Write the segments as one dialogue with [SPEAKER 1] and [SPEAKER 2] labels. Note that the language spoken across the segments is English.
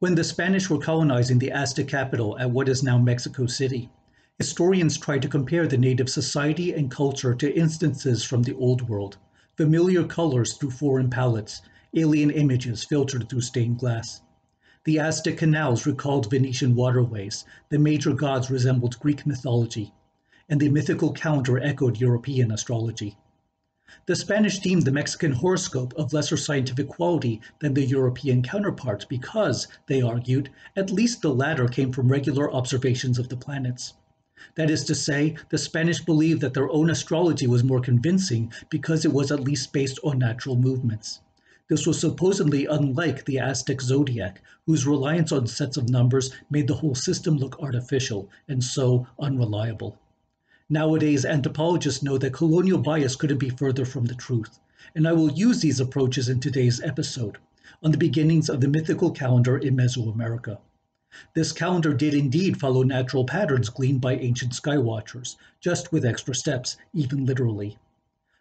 [SPEAKER 1] When the Spanish were colonizing the Aztec capital at what is now Mexico City, historians tried to compare the native society and culture to instances from the Old World, familiar colors through foreign palettes, alien images filtered through stained glass. The Aztec canals recalled Venetian waterways, the major gods resembled Greek mythology, and the mythical calendar echoed European astrology. The Spanish deemed the Mexican horoscope of lesser scientific quality than the European counterpart because, they argued, at least the latter came from regular observations of the planets. That is to say, the Spanish believed that their own astrology was more convincing because it was at least based on natural movements. This was supposedly unlike the Aztec zodiac, whose reliance on sets of numbers made the whole system look artificial and so unreliable. Nowadays, anthropologists know that colonial bias couldn't be further from the truth, and I will use these approaches in today's episode on the beginnings of the mythical calendar in Mesoamerica. This calendar did indeed follow natural patterns gleaned by ancient skywatchers, just with extra steps, even literally.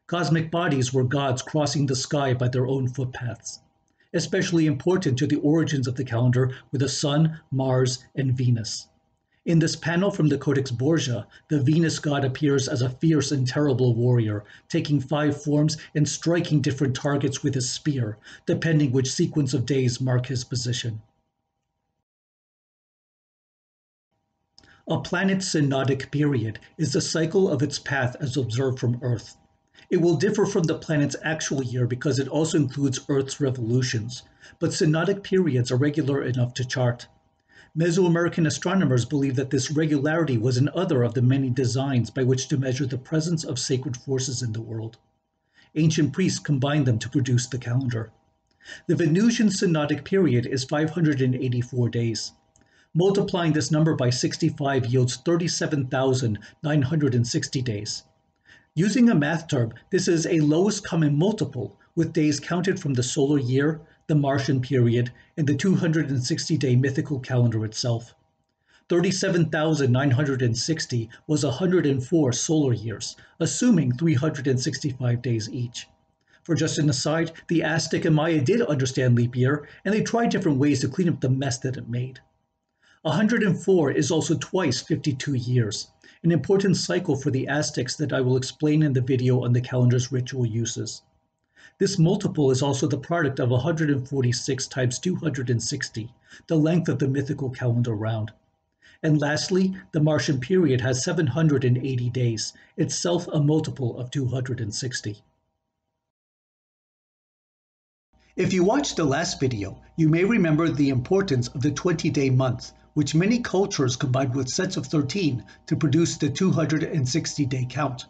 [SPEAKER 1] Cosmic bodies were gods crossing the sky by their own footpaths. Especially important to the origins of the calendar were the Sun, Mars, and Venus. In this panel from the Codex Borgia, the Venus god appears as a fierce and terrible warrior, taking five forms and striking different targets with his spear, depending which sequence of days mark his position. A planet's synodic period is the cycle of its path as observed from Earth. It will differ from the planet's actual year because it also includes Earth's revolutions, but synodic periods are regular enough to chart. Mesoamerican astronomers believe that this regularity was another of the many designs by which to measure the presence of sacred forces in the world. Ancient priests combined them to produce the calendar. The Venusian synodic period is 584 days. Multiplying this number by 65 yields 37,960 days. Using a math term, this is a lowest common multiple, with days counted from the solar year, the Martian period, and the 260 day mythical calendar itself. 37,960 was 104 solar years, assuming 365 days each. For just an aside, the Aztec and Maya did understand leap year, and they tried different ways to clean up the mess that it made. 104 is also twice 52 years, an important cycle for the Aztecs that I will explain in the video on the calendar's ritual uses. This multiple is also the product of 146 times 260, the length of the mythical calendar round. And lastly, the Martian period has 780 days, itself a multiple of 260. If you watched the last video, you may remember the importance of the 20-day month, which many cultures combined with sets of 13 to produce the 260-day count.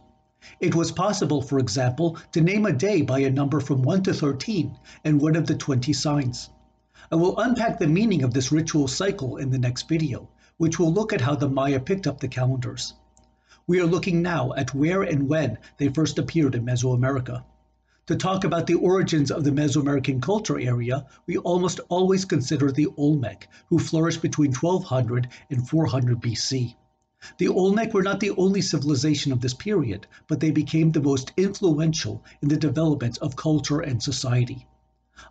[SPEAKER 1] It was possible, for example, to name a day by a number from 1 to 13 and one of the 20 signs. I will unpack the meaning of this ritual cycle in the next video, which will look at how the Maya picked up the calendars. We are looking now at where and when they first appeared in Mesoamerica. To talk about the origins of the Mesoamerican culture area, we almost always consider the Olmec, who flourished between 1200 and 400 BC. The Olmec were not the only civilization of this period, but they became the most influential in the development of culture and society.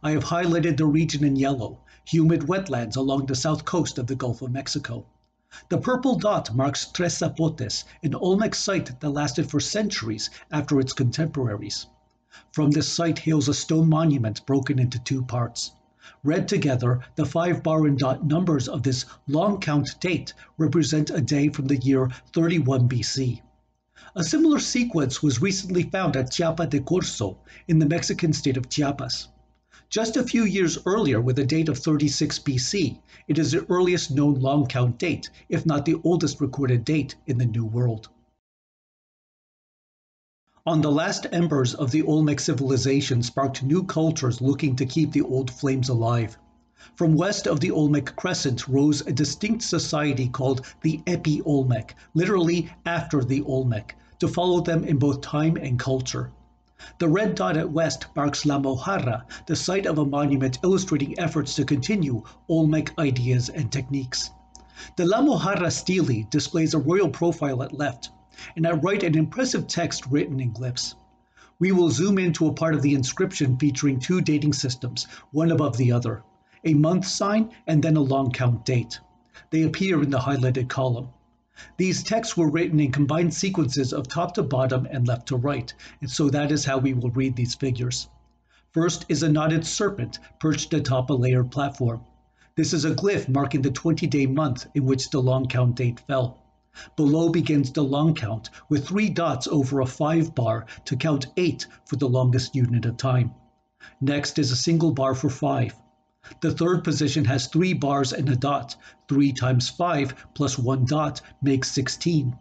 [SPEAKER 1] I have highlighted the region in yellow, humid wetlands along the south coast of the Gulf of Mexico. The purple dot marks Tres Zapotes, an Olmec site that lasted for centuries after its contemporaries. From this site hails a stone monument broken into two parts. Read together, the five bar and dot numbers of this long count date represent a day from the year 31 BC. A similar sequence was recently found at Chiapa de Corzo in the Mexican state of Chiapas. Just a few years earlier, with a date of 36 BC, it is the earliest known long count date, if not the oldest recorded date in the New World. On the last embers of the Olmec civilization sparked new cultures looking to keep the old flames alive. From west of the Olmec crescent rose a distinct society called the Epi Olmec, literally after the Olmec, to follow them in both time and culture. The red dot at west marks La Mojarra, the site of a monument illustrating efforts to continue Olmec ideas and techniques. The La Mojarra stele displays a royal profile at left, and I write an impressive text written in glyphs. We will zoom into a part of the inscription featuring two dating systems, one above the other. a month sign, and then a long count date. They appear in the highlighted column. These texts were written in combined sequences of top to bottom and left to right, and so that is how we will read these figures. First is a knotted serpent perched atop a layered platform. This is a glyph marking the 20-day month in which the long count date fell. Below begins the long count with three dots over a five bar to count eight for the longest unit of time. Next is a single bar for five. The third position has three bars and a dot. 3 times 5 plus 1 dot makes 16.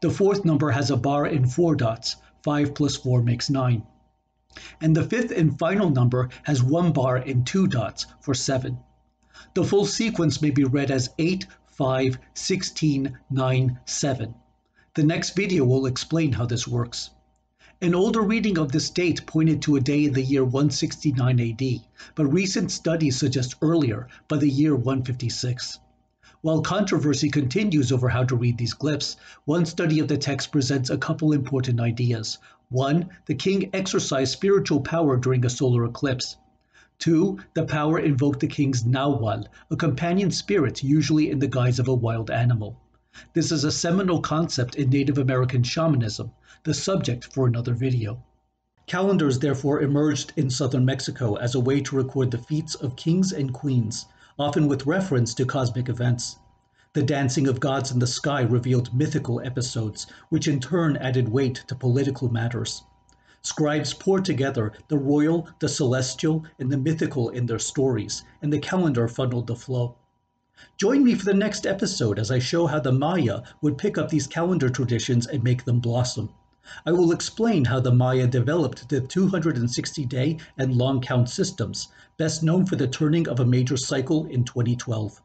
[SPEAKER 1] The fourth number has a bar and 4 dots. 5 plus 4 makes 9. And the fifth and final number has 1 bar and 2 dots for 7. The full sequence may be read as 8, 5, 16, 9, 7. The next video will explain how this works. An older reading of this date pointed to a day in the year 169 AD, but recent studies suggest earlier, by the year 156. While controversy continues over how to read these glyphs, one study of the text presents a couple important ideas. One, the king exercised spiritual power during a solar eclipse. Two, the power invoked the king's Nauwal, a companion spirit usually in the guise of a wild animal. This is a seminal concept in Native American shamanism, the subject for another video. Calendars therefore emerged in southern Mexico as a way to record the feats of kings and queens, often with reference to cosmic events. The dancing of gods in the sky revealed mythical episodes, which in turn added weight to political matters. Scribes pour together the royal, the celestial, and the mythical in their stories, and the calendar funneled the flow. Join me for the next episode as I show how the Maya would pick up these calendar traditions and make them blossom. I will explain how the Maya developed the 260 day and long count systems, best known for the turning of a major cycle in 2012.